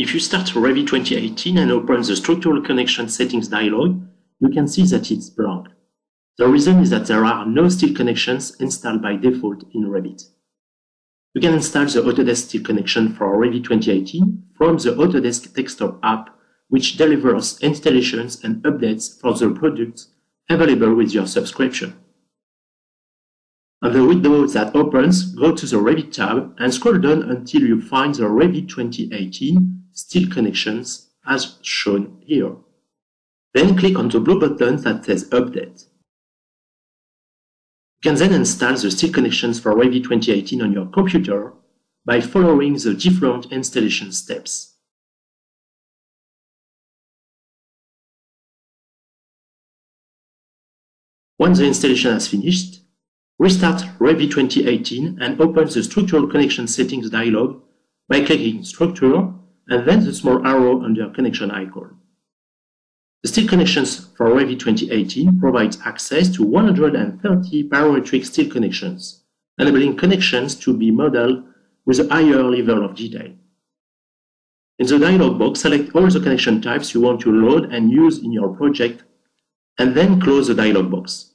If you start Revit 2018 and open the structural connection settings dialog, you can see that it's blank. The reason is that there are no steel connections installed by default in Revit. You can install the Autodesk Steel connection for Revit 2018 from the Autodesk Desktop app, which delivers installations and updates for the products available with your subscription. On the window that opens, go to the Revit tab and scroll down until you find the Revit 2018 Steel Connections as shown here. Then click on the blue button that says Update. You can then install the steel connections for Revit 2018 on your computer by following the different installation steps. Once the installation has finished, restart Revit 2018 and open the Structural Connection Settings dialog by clicking Structure and then the small arrow under Connection icon. The steel connections for Revit 2018 provides access to 130 parametric steel connections, enabling connections to be modeled with a higher level of detail. In the dialog box, select all the connection types you want to load and use in your project, and then close the dialog box.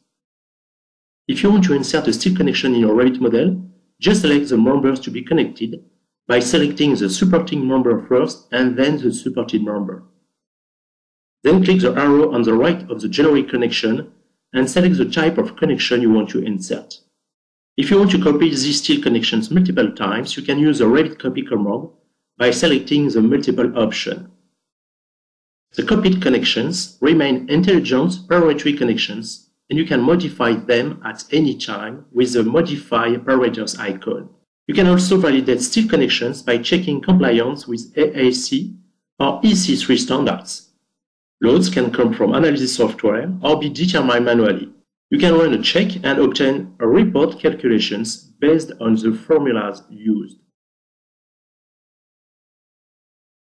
If you want to insert a steel connection in your Revit model, just select the members to be connected by selecting the supporting member first and then the supported member. Then click the arrow on the right of the generic connection and select the type of connection you want to insert. If you want to copy these steel connections multiple times, you can use the Revit copy command by selecting the multiple option. The copied connections remain intelligent parametric connections and you can modify them at any time with the Modify Parameters icon. You can also validate steel connections by checking compliance with AISC or EC3 standards. Loads can come from analysis software or be determined manually. You can run a check and obtain a report calculations based on the formulas used.